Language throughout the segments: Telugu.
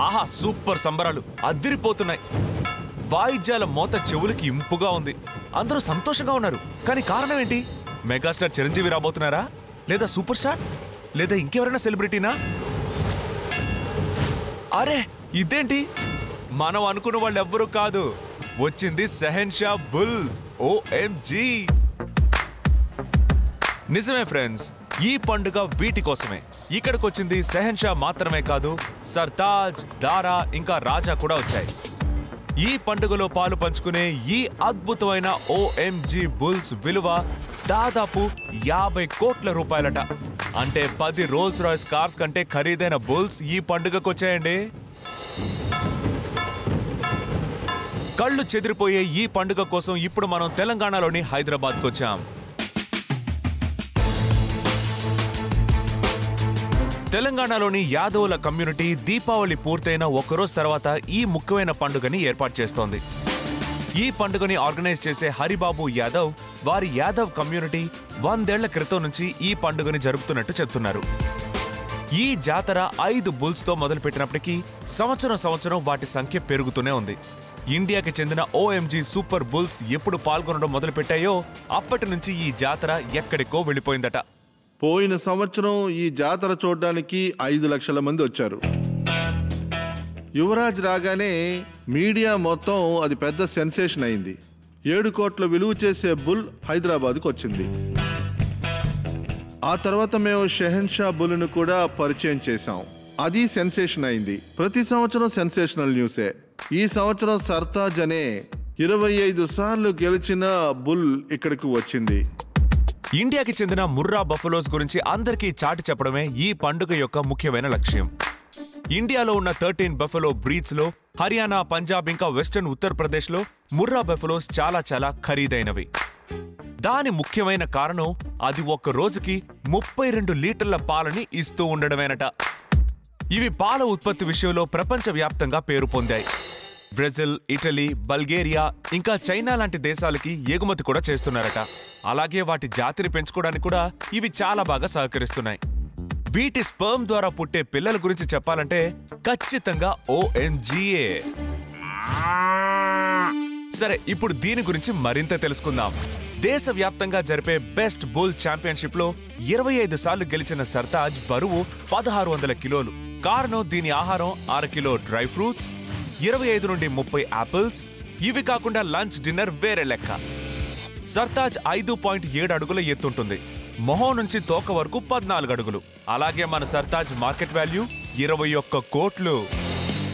ఆహా సూపర్ సంబరాలు. అద్దిరిపోతున్నాయి. వాయిద్యాల మోత చెవులకి ఇంపుగా ఉంది. అందరూ సంతోషంగా ఉన్నారు. కానీ కారణం ఏంటి? మెగాస్టార్ చిరంజీవి రాబోతున్నారా? లేదా సూపర్ స్టార్ లేదా ఇంకెవరైనా సెలబ్రిటీనా? అరే ఇదేంటి? మనం అనుకున్న వాళ్ళు ఎవ్వరూ కాదు. వచ్చింది షా బుల్ ఓఎంజీ నిజమే ఫ్రెండ్స్. ఈ పండుగ వీటి కోసమే. ఇక్కడికి వచ్చింది షా మాత్రమే కాదు సర్తాజ్ దారా ఇంకా రాజా కూడా వచ్చాయి. ఈ పండుగలో పాలు పంచుకునే ఈ అద్భుతమైన ఓఎంజీ బుల్స్ విలువ దాదాపు యాభై కోట్ల రూపాయలట. అంటే పది రోల్స్ రాయ్స్ కార్స్ కంటే ఖరీదైన బుల్స్ ఈ పండుగకు వచ్చాయండి కళ్ళు చెదిరిపోయే ఈ పండుగ కోసం ఇప్పుడు మనం తెలంగాణలోని హైదరాబాద్కు వచ్చాం తెలంగాణలోని యాదవుల కమ్యూనిటీ దీపావళి పూర్తయిన ఒక్కరోజు తర్వాత ఈ ముఖ్యమైన పండుగని ఏర్పాటు చేస్తోంది. ఈ పండుగని ఆర్గనైజ్ చేసే హరిబాబు యాదవ్ వారి యాదవ్ కమ్యూనిటీ వందేళ్ళ క్రితం నుంచి ఈ పండుగని జరుపుతున్నట్టు చెప్తున్నారు. ఈ జాతర ఐదు బుల్స్తో మొదలుపెట్టినప్పటికీ సంవత్సరం సంవత్సరం వాటి సంఖ్య పెరుగుతూనే ఉంది. ఇండియాకి చెందిన ఓఎంజీ సూపర్ బుల్స్ ఎప్పుడు పాల్గొనడం మొదలుపెట్టాయో అప్పటి నుంచి ఈ జాతర ఎక్కడికో వెళ్ళిపోయిందట. పోయిన సంవత్సరం ఈ జాతర చూడడానికి ఐదు లక్షల మంది వచ్చారు. యువరాజ్ రాగానే మీడియా మొత్తం అది పెద్ద సెన్సేషన్ అయింది. ఏడు కోట్ల విలువ చేసే బుల్ హైదరాబాద్కు వచ్చింది. ఆ తర్వాత మేము షెహన్షా బుల్ను కూడా పరిచయం చేశాం. అది సెన్సేషన్ అయింది. ప్రతి సంవత్సరం సెన్సేషనల్ న్యూసే. ఈ సంవత్సరం సర్తాజ్ అనే ఇరవై ఐదు సార్లు గెలిచిన బుల్ ఇక్కడికి వచ్చింది. ఇండియాకి చెందిన ముర్రా బఫలోస్ గురించి అందరికీ చాటి చెప్పడమే ఈ పండుగ యొక్క ముఖ్యమైన లక్ష్యం. ఇండియాలో ఉన్న థర్టీన్ బఫలో బ్రీడ్స్లో హర్యానా పంజాబ్ ఇంకా వెస్టర్న్ ఉత్తరప్రదేశ్లో ముర్రా బఫలోస్ చాలా చాలా ఖరీదైనవి. దాని ముఖ్యమైన కారణం అది ఒక్క రోజుకి ముప్పై రెండు లీటర్ల పాలని ఇస్తూ ఉండడమేనట. ఇవి పాల ఉత్పత్తి విషయంలో ప్రపంచవ్యాప్తంగా పేరు పొందాయి. బ్రెజిల్ ఇటలీ బల్గేరియా ఇంకా చైనా లాంటి దేశాలకి ఎగుమతి కూడా చేస్తున్నారట. అలాగే వాటి జాతిని పెంచుకోవడానికి కూడా ఇవి చాలా బాగా సహకరిస్తున్నాయి. వీటి స్పర్మ్ ద్వారా పుట్టే పిల్లల గురించి చెప్పాలంటే ఖచ్చితంగా ఓఎన్జీఏ సరే ఇప్పుడు దీని గురించి మరింత తెలుసుకుందాం. దేశవ్యాప్తంగా జరిపే బెస్ట్ బుల్ ఛాంపియన్షిప్లో ఇరవై ఐదు సార్లు గెలిచిన సర్తాజ్ బరువు పదహారు వందల కిలోలు. కారణం దీని ఆహారం అర కిలో డ్రై ఫ్రూట్స్ ఇరవై ఐదు నుండి ముప్పై యాపిల్స్ ఇవి కాకుండా లంచ్ డిన్నర్ వేరే లెక్క. సర్తాజ్ ఐదు పాయింట్ ఏడు అడుగుల ఎత్తుంటుంది. మొహం నుంచి తోక వరకు పద్నాలుగు అడుగులు. అలాగే మన సర్తాజ్ మార్కెట్ వాల్యూ ఇరవై ఒక్క కోట్లు.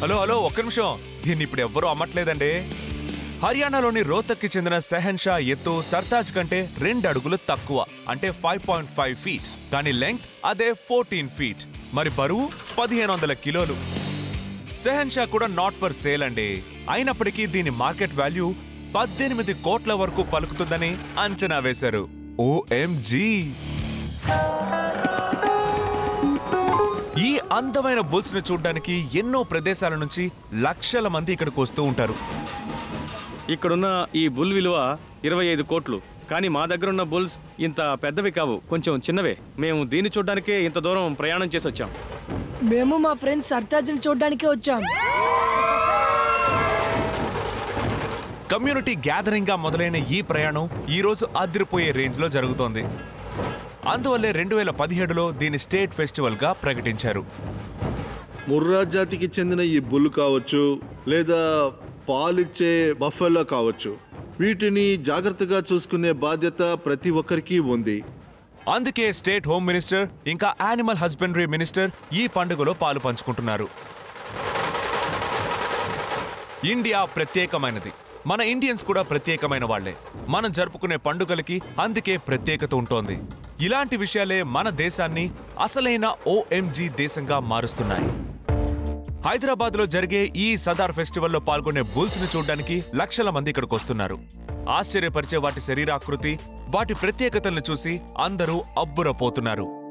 హలో హలో ఒక్క నిమిషం. దీన్ని ఇప్పుడు ఎవ్వరూ అమ్మట్లేదండి. హర్యానాలోని రోహ్తక్కి చెందిన సెహన్ షా ఎత్తు సర్తాజ్ కంటే రెండు అడుగులు తక్కువ. అంటే ఫైవ్ పాయింట్ ఫైవ్ ఫీట్ కానీ లెంగ్త్ అదే ఫోర్టీన్ ఫీట్ మరి బరువు పదిహేను వందల కిలోలు. సెహన్ షా కూడా నాట్ ఫర్ సేల్ అండి. అయినప్పటికీ దీని మార్కెట్ వాల్యూ పద్దెనిమిది కోట్ల వరకు పలుకుతుందని అంచనా వేశారు. ఓఎంజీ ఈ అందమైన బుల్స్ను చూడడానికి ఎన్నో ప్రదేశాల నుంచి లక్షల మంది ఇక్కడికి వస్తూ ఉంటారు. ఇక్కడున్న ఈ బుల్ విలువ ఇరవై ఐదు కోట్లు. కానీ మా దగ్గర ఉన్న బుల్స్ ఇంత పెద్దవి కావు. కొంచెం చిన్నవే. మేము దీన్ని చూడడానికే ఇంత దూరం ప్రయాణం చేసి వచ్చాం మేము మా ఫ్రెండ్స్ సర్తాజ్ని చూడడానికి వచ్చాం. కమ్యూనిటీ గ్యాదరింగ్గా మొదలైన ఈ ప్రయాణం ఈ రోజు అదిరిపోయే రేంజ్లో జరుగుతోంది. అందువల్లే రెండు వేల పదిహేడులో దీని స్టేట్ ఫెస్టివల్గా ప్రకటించారు. ముర్రా జాతికి చెందిన ఈ బుల్ కావచ్చు లేదా పాలిచ్చే బఫెల్లో కావచ్చు వీటిని జాగ్రత్తగా చూసుకునే బాధ్యత ప్రతి ఒక్కరికి ఉంది. అందుకే స్టేట్ హోమ్ మినిస్టర్ ఇంకా యానిమల్ హస్బెండరీ మినిస్టర్ ఈ పండుగలో పాలు పంచుకుంటున్నారు. ఇండియా ప్రత్యేకమైనది. మన ఇండియన్స్ కూడా ప్రత్యేకమైన వాళ్ళే మనం జరుపుకునే పండుగలకి అందుకే ప్రత్యేకత ఉంటోంది. ఇలాంటి విషయాలే మన దేశాన్ని అసలైన ఓఎంజీ దేశంగా మారుస్తున్నాయి. హైదరాబాద్లో జరిగే ఈ సదార్ ఫెస్టివల్లో పాల్గొనే బుల్స్ని చూడడానికి లక్షల మంది ఇక్కడికి వస్తున్నారు ఆశ్చర్యపరిచే వాటి శరీరాకృతి వాటి ప్రత్యేకతలను చూసి అందరూ అబ్బురపోతున్నారు.